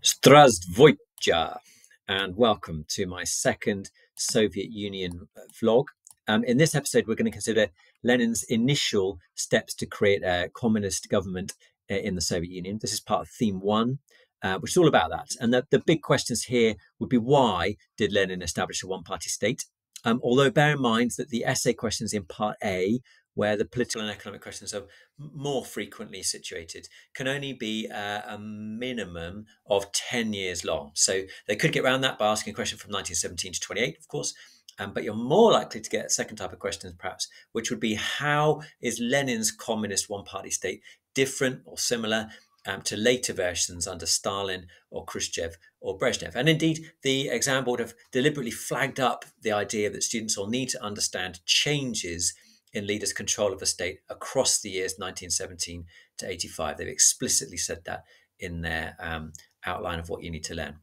Zdravstvuyte, and welcome to my second Soviet Union uh, vlog. Um, in this episode, we're going to consider Lenin's initial steps to create a communist government uh, in the Soviet Union. This is part of theme one, uh, which is all about that. And the, the big questions here would be why did Lenin establish a one party state? Um, although bear in mind that the essay questions in part A where the political and economic questions are more frequently situated, can only be uh, a minimum of 10 years long. So they could get around that by asking a question from 1917 to 28, of course. Um, but you're more likely to get a second type of questions, perhaps, which would be how is Lenin's communist one party state different or similar um, to later versions under Stalin or Khrushchev or Brezhnev. And indeed, the exam board have deliberately flagged up the idea that students will need to understand changes in leaders' control of the state across the years 1917 to 85. They've explicitly said that in their um, outline of what you need to learn.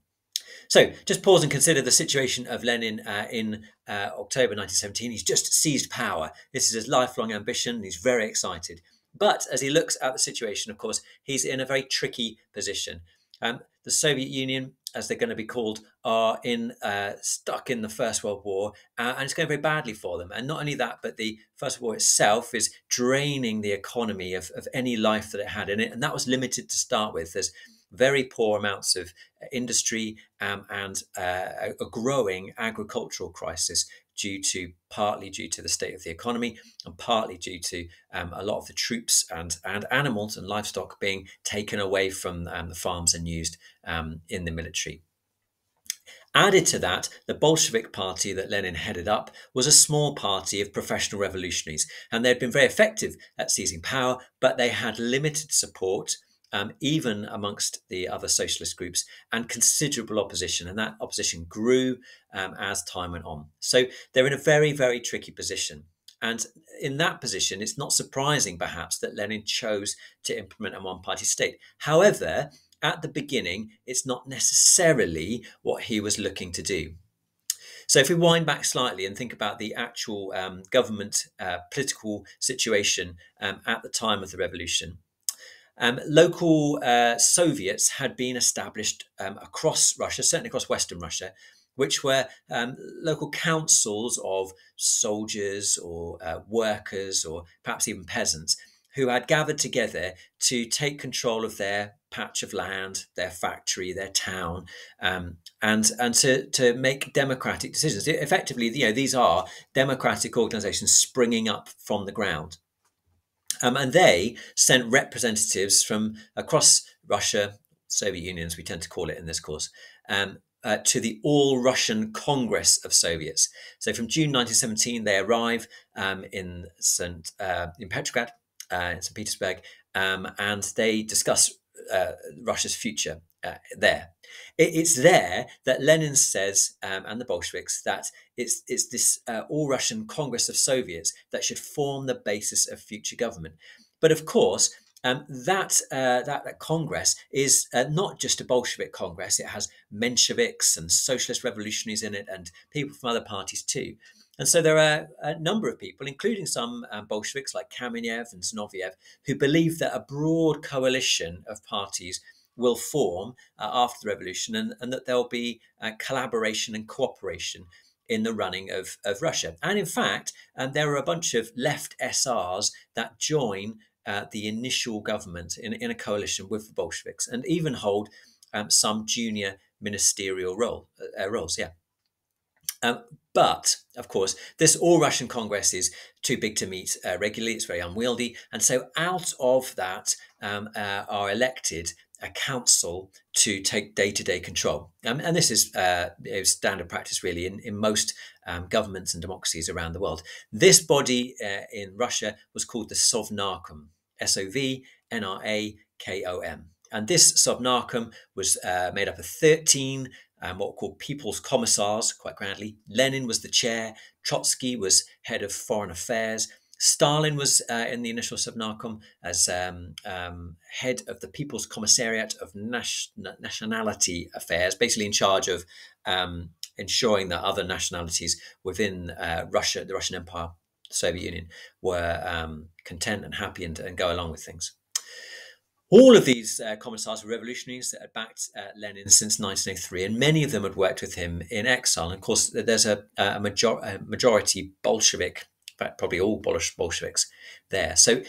So just pause and consider the situation of Lenin uh, in uh, October 1917. He's just seized power. This is his lifelong ambition. He's very excited. But as he looks at the situation, of course, he's in a very tricky position. Um, the Soviet Union as they're going to be called, are in uh, stuck in the First World War, uh, and it's going very badly for them. And not only that, but the First World War itself is draining the economy of, of any life that it had in it, and that was limited to start with. There's very poor amounts of industry um, and uh, a growing agricultural crisis due to partly due to the state of the economy and partly due to um, a lot of the troops and, and animals and livestock being taken away from um, the farms and used um, in the military. Added to that, the Bolshevik party that Lenin headed up was a small party of professional revolutionaries, and they'd been very effective at seizing power, but they had limited support um, even amongst the other socialist groups, and considerable opposition. And that opposition grew um, as time went on. So they're in a very, very tricky position. And in that position, it's not surprising, perhaps, that Lenin chose to implement a one party state. However, at the beginning, it's not necessarily what he was looking to do. So, if we wind back slightly and think about the actual um, government uh, political situation um, at the time of the revolution, um, local uh, Soviets had been established um, across Russia, certainly across Western Russia, which were um, local councils of soldiers or uh, workers or perhaps even peasants who had gathered together to take control of their patch of land, their factory, their town, um, and and to to make democratic decisions. Effectively, you know, these are democratic organisations springing up from the ground. Um, and they sent representatives from across Russia, Soviet Union, as we tend to call it in this course, um, uh, to the All Russian Congress of Soviets. So from June 1917, they arrive um, in St. Uh, in Petrograd, uh, in St. Petersburg, um, and they discuss uh, Russia's future uh, there. It, it's there that Lenin says, um, and the Bolsheviks, that it's it's this uh, all Russian Congress of Soviets that should form the basis of future government. But of course, um, that, uh, that, that Congress is uh, not just a Bolshevik Congress. It has Mensheviks and socialist revolutionaries in it, and people from other parties too. And so there are a number of people, including some um, Bolsheviks like Kamenev and Zinoviev, who believe that a broad coalition of parties will form uh, after the revolution and, and that there'll be uh, collaboration and cooperation in the running of, of Russia. And in fact, um, there are a bunch of left SRs that join uh, the initial government in, in a coalition with the Bolsheviks and even hold um, some junior ministerial role, uh, uh, roles. Yeah. Um, but of course, this All Russian Congress is too big to meet uh, regularly. It's very unwieldy, and so out of that um, uh, are elected a council to take day-to-day control. Um, and this is uh, standard practice really in, in most um, governments and democracies around the world. This body uh, in Russia was called the Sovnarkom, S-O-V-N-R-A-K-O-M. And this Sovnarkom was uh, made up of 13 um, what were called people's commissars, quite grandly. Lenin was the chair, Trotsky was head of foreign affairs, Stalin was uh, in the initial Sovnarkom as um, um, head of the People's Commissariat of Nationality Affairs, basically in charge of um, ensuring that other nationalities within uh, Russia, the Russian Empire, the Soviet Union, were um, content and happy and, and, go along with things. All of these uh, commissars were revolutionaries that had backed uh, Lenin since 1903, and many of them had worked with him in exile. And of course, there's a, a, major, a majority Bolshevik, fact, probably all Bolsheviks there. So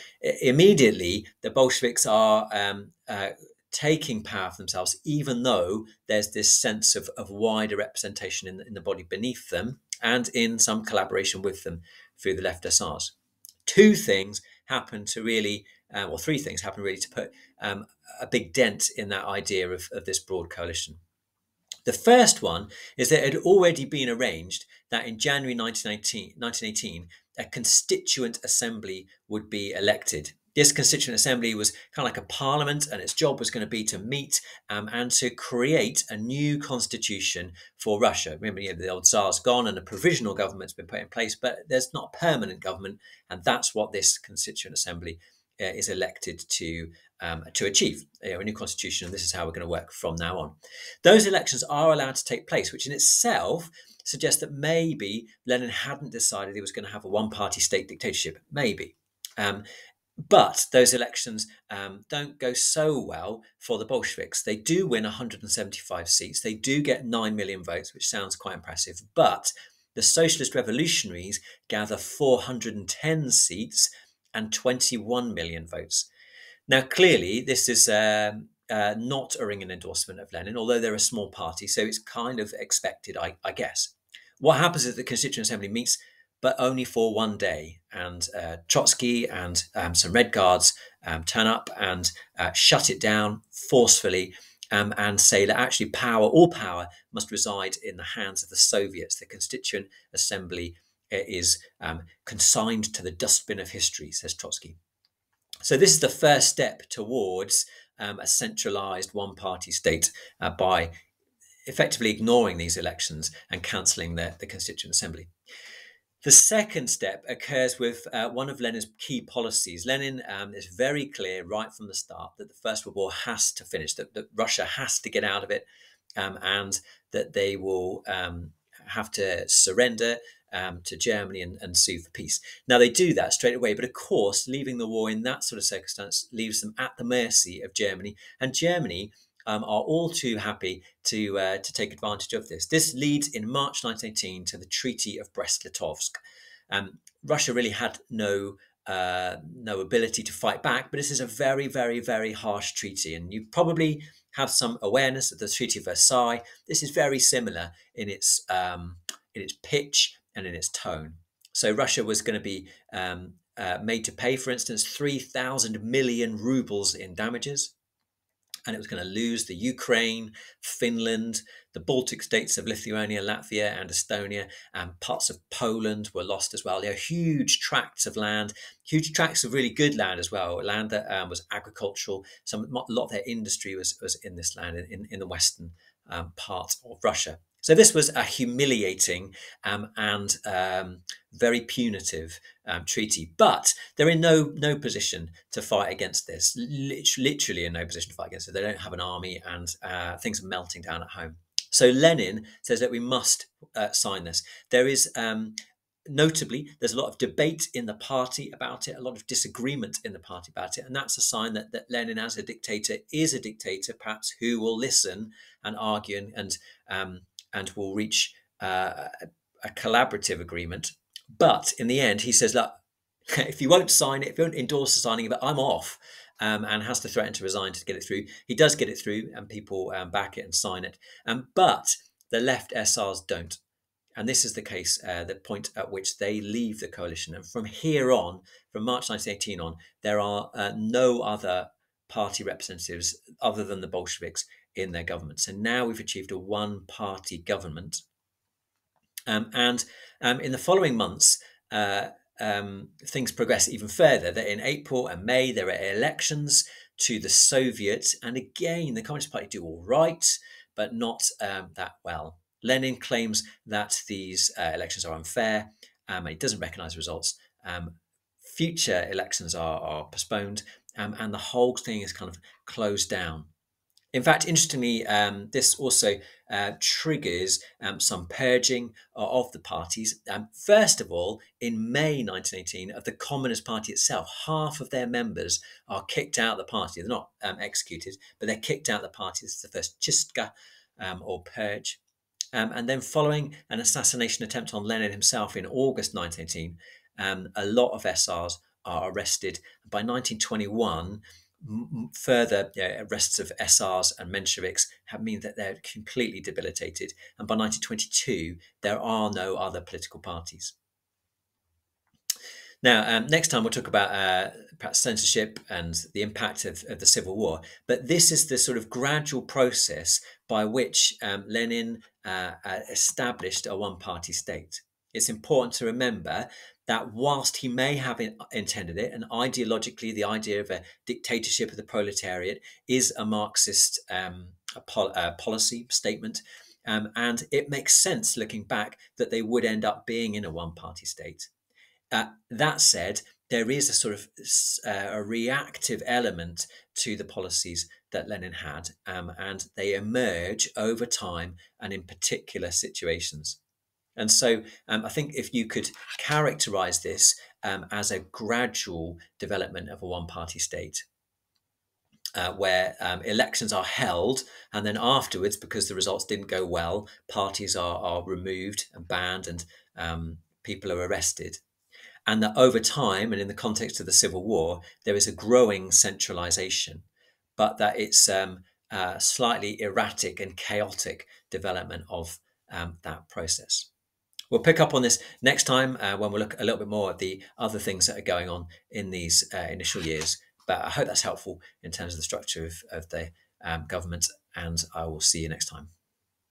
immediately, the Bolsheviks are um, uh, taking power for themselves, even though there's this sense of, of wider representation in the, in the body beneath them and in some collaboration with them through the left SRs. Two things happen to really um, or three things happen really to put um, a big dent in that idea of, of this broad coalition. The first one is that it had already been arranged that in January 1918, 1918 a constituent assembly would be elected. This constituent assembly was kind of like a parliament, and its job was going to be to meet um, and to create a new constitution for Russia. Remember, you know, the old Tsar's gone and a provisional government's been put in place, but there's not a permanent government, and that's what this constituent assembly uh, is elected to um, to achieve you know, a new constitution, and this is how we're going to work from now on. Those elections are allowed to take place, which in itself suggests that maybe Lenin hadn't decided he was going to have a one-party state dictatorship. Maybe. Um, but those elections um, don't go so well for the Bolsheviks. They do win 175 seats. They do get 9 million votes, which sounds quite impressive. But the Socialist Revolutionaries gather 410 seats and 21 million votes. Now, clearly, this is um, uh, not a ringing endorsement of Lenin, although they're a small party, so it's kind of expected, I, I guess. What happens is the Constituent Assembly meets, but only for one day, and uh, Trotsky and um, some Red Guards um, turn up and uh, shut it down forcefully. Um, and say that actually power, all power, must reside in the hands of the Soviets. The Constituent Assembly is um, consigned to the dustbin of history, says Trotsky. So, this is the first step towards um, a centralized one party state uh, by effectively ignoring these elections and cancelling the, the Constituent Assembly. The second step occurs with uh, one of Lenin's key policies. Lenin um, is very clear right from the start that the First World War has to finish, that, that Russia has to get out of it, um, and that they will um, have to surrender um, to Germany and, and sue for peace. Now, they do that straight away, but of course, leaving the war in that sort of circumstance leaves them at the mercy of Germany. And Germany um, are all too happy to, uh, to take advantage of this. This leads in March 1918 to the Treaty of Brest-Litovsk. Um, Russia really had no uh, no ability to fight back, but this is a very, very, very harsh treaty, and you probably have some awareness of the Treaty of Versailles. This is very similar in its um, in its pitch and in its tone. So Russia was going to be um, uh, made to pay, for instance, 3,000 million rubles in damages. And it was going to lose the Ukraine, Finland, the Baltic states of Lithuania, Latvia, and Estonia, and parts of Poland were lost as well. There are huge tracts of land, huge tracts of really good land as well, land that um, was agricultural. Some a lot of their industry was, was in this land in, in the western um, part of Russia. So this was a humiliating um, and um, very punitive um, treaty, but they're in no no position to fight against this. Literally in no position to fight against it. They don't have an army, and uh, things are melting down at home. So Lenin says that we must uh, sign this. There is um, notably, there's a lot of debate in the party about it, a lot of disagreement in the party about it, and that's a sign that, that Lenin, as a dictator, is a dictator, perhaps who will listen and argue and, and um, and will reach uh, a collaborative agreement. But in the end, he says, look, if you won't sign it, if you won't endorse the signing of it, I'm off. Um, and has to threaten to resign to get it through. He does get it through, and people um, back it and sign it. Um, but the left SRs don't. And this is the case, uh, the point at which they leave the coalition. And from here on, from March 1918 on, there are uh, no other party representatives other than the Bolsheviks in their government. So now we've achieved a one party government. Um, and um, in the following months, uh, um, things progress even further. That in April and May, there are elections to the Soviet. And again, the Communist Party do all right, but not um, that well. Lenin claims that these uh, elections are unfair um, and he doesn't recognize results. Um, future elections are, are postponed and the whole thing is kind of closed down In fact, interestingly, um, this also uh, triggers um, some purging of the parties. Um, first of all, in May 1918, of the Communist Party itself, half of their members are kicked out of the party. They're not um, executed, but they're kicked out of the party. This is the first Chistka um, or purge. Um, and then, following an assassination attempt on Lenin himself in August 1918, a lot of SRs are arrested. By 1921, further arrests of SRs and Mensheviks have mean that they're completely debilitated. And by 1922, there are no other political parties. Now, um, next time we'll talk about uh, perhaps censorship and the impact of, of, the Civil War. But this is the sort of gradual process by which um, Lenin uh, uh, established a one party state. It's important to remember that whilst he may have intended it, and ideologically, the idea of a dictatorship of the proletariat is a Marxist um, a pol- a policy statement. Um, and it makes sense looking back that they would end up being in a one party state. Uh, that said, there is a sort of uh, a reactive element to the policies that Lenin had, um, and they emerge over time and in particular situations. And so um, I think if you could characterize this um, as a gradual development of a one party state, uh, where um, elections are held, and then afterwards, because the results didn't go well, parties are, are removed and banned, and um, people are arrested. And that over time, and in the context of the Civil War, there is a growing centralization, but that it's um, a slightly erratic and chaotic development of um, that process. We'll pick up on this next time uh, when we look a little bit more at the other things that are going on in these uh, initial years. But I hope that's helpful in terms of the structure of, of the um, government, and I will see you next time.